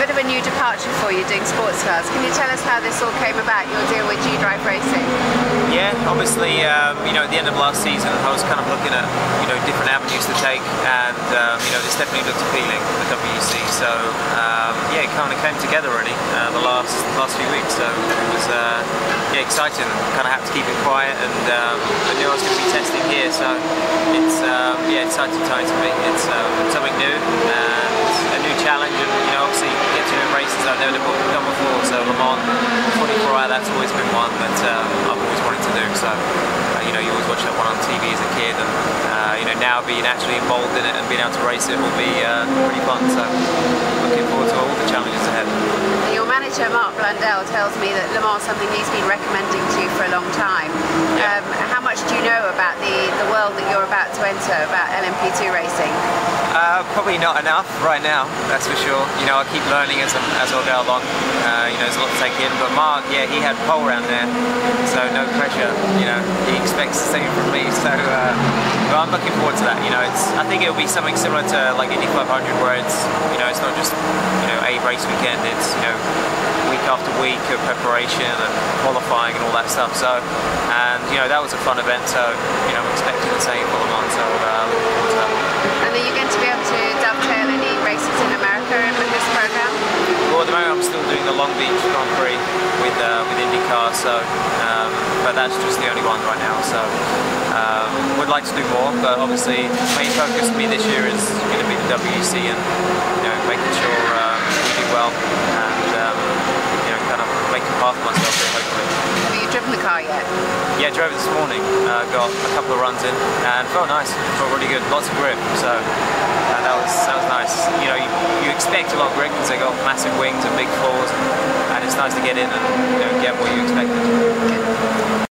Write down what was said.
a bit of a new departure for you doing sports cars. Can you tell us how this all came about, your deal with G-Drive Racing? Yeah, obviously, um, you know, at the end of last season, I was kind of looking at, you know, different avenues to take, and, um, you know, this definitely looked appealing, for the WEC. So, um, yeah, it kind of came together really uh, the last last few weeks. So it was, uh, yeah, exciting. Kind of had to keep it quiet, and um, I knew I was going to be testing here, so it's, um, yeah, exciting time to me. It's um, something new challenge, and, you know, obviously get to races I've never done before. So Le Mans, 24 hour, that's always been one that um, I've always wanted to do. So, uh, you know, you always watch that one on TV as a kid, and uh, you know, now being actually involved in it and being able to race it will be uh, pretty fun. So, looking forward to all the challenges ahead. Your manager Mark Blundell tells me that Le Mans is something he's been recommending to you for a long time. Yeah. Um, how much do you know about the, the world that you're about to enter, about LMP2 racing? Uh, probably not enough right now, that's for sure. You know, I keep learning as, as I go along. Uh, you know, there's a lot to take in. But Mark, yeah, he had pole around there, so no pressure. You know, he expects the same from me. So, uh, but I'm looking forward to that. You know, it's. I think it'll be something similar to like Indy 500, where it's. You know, it's not just you know a race weekend. It's you know week after week of preparation and qualifying and all that stuff. So, and you know that was a fun event. So, you know, I'm expecting the same for Le Mans. So, uh, looking forward to that. And are you going to be able to dovetail any races in America in with this program? Well, at the moment I'm still doing the Long Beach Grand Prix with uh, with IndyCar, so um, but that's just the only one right now. So um, would like to do more, but obviously main focus for me this year is going to be the WEC and you know making sure uh, we do well and um, you know kind of make a path for myself here hopefully. Have you driven the car yet? Yeah, I drove it this morning. Uh, got a couple of runs in and felt nice. Felt really good. Lots of grip. So uh, that was that was nice. You know, expect a lot of because they got massive wings and big floors, and it's nice to get in and you know get what you expected.